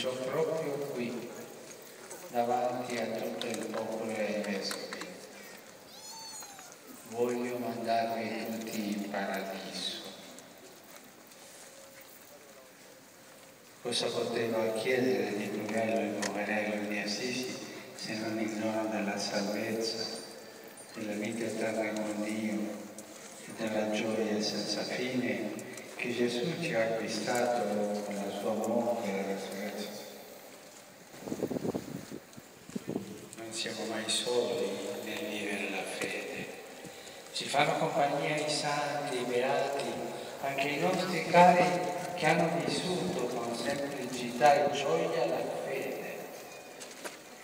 annunciò proprio qui, davanti a tutto il popolo e ai vescovi. Voglio mandarvi tutti in paradiso. Cosa poteva chiedere di più il poverello di Assisi se non dono della salvezza, della vita eterna con Dio e della gioia senza fine che Gesù ci ha acquistato con la sua morte e resurrezione. Non siamo mai soli nel vivere la fede. Ci fanno compagnia i santi, i beati, anche i nostri cari che hanno vissuto con semplicità e gioia la fede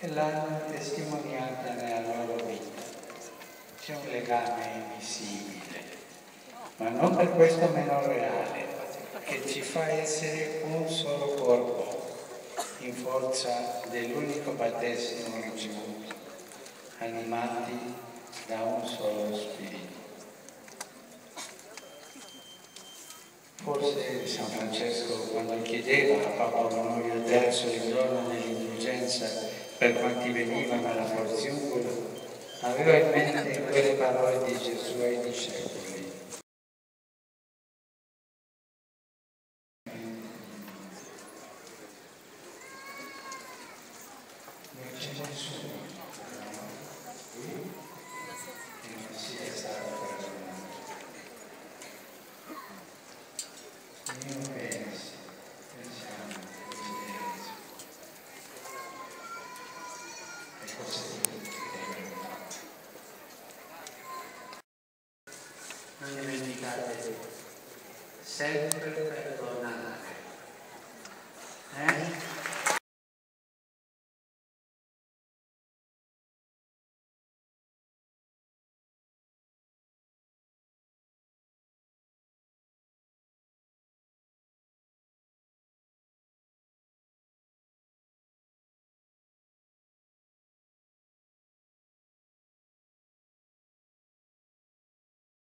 e l'hanno testimoniata nella loro vita. C'è un legame invisibile, ma non per questo meno reale, che ci fa essere un solo corpo in forza dell'unico battesimo ricevuto, animati da un solo spirito. Forse San Francesco quando chiedeva a Papa Onorio III il dono dell'indulgenza per quanti venivano alla porziungola, aveva in mente quelle parole di Gesù ai discepoli. Non c'è nessuno qui che non sia stato perdonato. Io penso, pensiamo, desiderio, le cose. Non dimenticate sempre perdonare.